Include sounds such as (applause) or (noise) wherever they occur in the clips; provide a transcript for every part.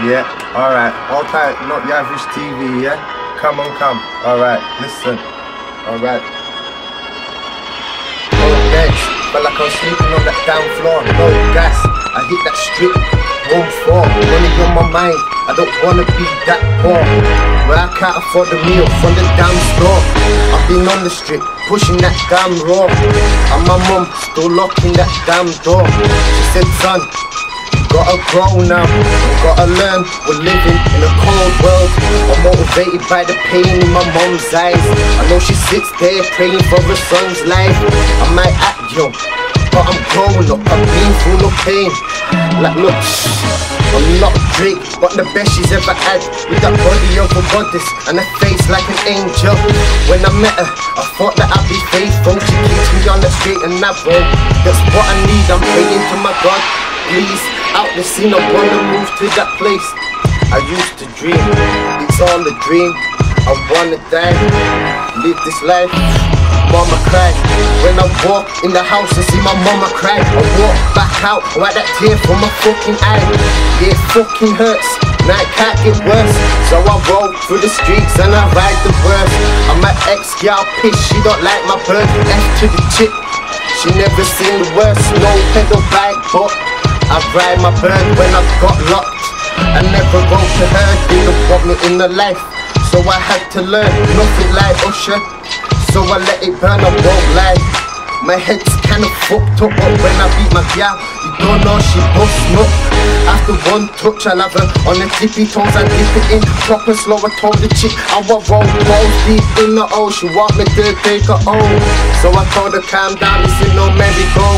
Yeah, alright. All tight, not your average TV, yeah? Come on, come. Alright, listen. Alright. No legs, but like I'm sleeping on that down floor. No gas, I hit that strip. One four, money on my mind. I don't wanna be that poor. Where I can't afford the meal from the damn store. I've been on the strip, pushing that damn raw. And my mum still locking that damn door. She said, son, Gotta grow now, gotta learn. We're living in a cold world. I'm motivated by the pain in my mom's eyes. I know she sits there praying for her son's life. I might act young, but I'm growing up. I've been full of pain. Like, look, I'm not Drake, but the best she's ever had. With that body of a goddess and a face like an angel. When I met her, I thought that I'd be faithful. She keeps me on the straight and narrow. That's what I need. I'm praying to my God. Please, out the scene, I wanna move to that place. I used to dream, it's all a dream. I wanna die, live this life. Mama cried when I walk in the house and see my mama cry. I walk back out, wipe that tear from my fucking eye. It fucking hurts. Now it can't get worse. So I roll through the streets and I ride the worst. I'm my ex gal pissed, she don't like my bird. F to the chick. She never seen the worst, no pedal bike, but I ride my bird when I got locked. I never wrote to her, didn't want me in the life. So I had to learn nothing like Usher. So I let it burn, I won't lie. My head's kinda fucked up, but when I beat my gal, you don't know she bustin' up. After one touch, I love her on the tippy toes, I dip it in proper slow. I told the chick I want roll balls deep in the ocean, want me to take her home. So I told her calm down, this is no merry-go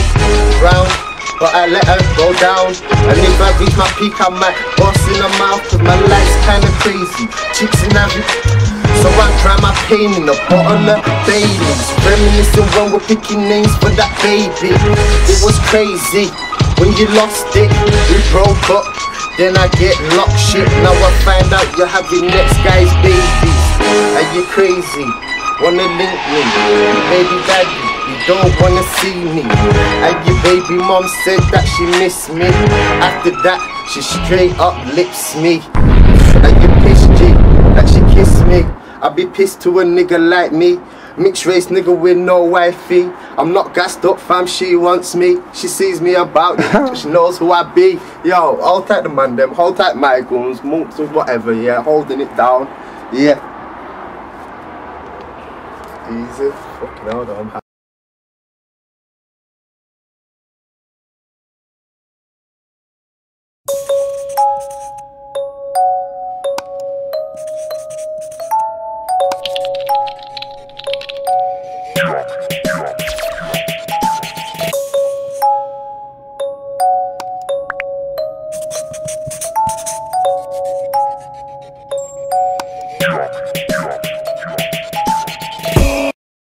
round. But I let her go down. And if I reach my peak I might bust in her mouth. Cause my life's kinda crazy. Chicks in every So I dry my pain in a bottle of Baileys. Reminiscing when we're picking names for that baby. It was crazy. When you lost it We broke up. Then I get locked. Shit Now I find out you're having next guy's babies. Are you crazy? Wanna link me? Baby daddy don't wanna see me. And your baby mom said that she missed me. After that, she straight up lips me. And you pissed G that she kissed me. I be pissed to a nigga like me. Mixed race nigga with no wifey. I'm not gassed up, fam. She wants me. She sees me about. (laughs) she knows who I be. Yo, hold tight the man, them. Hold tight my guns, monks, or whatever. Yeah, holding it down. Yeah. Easy. Fucking hell. I'm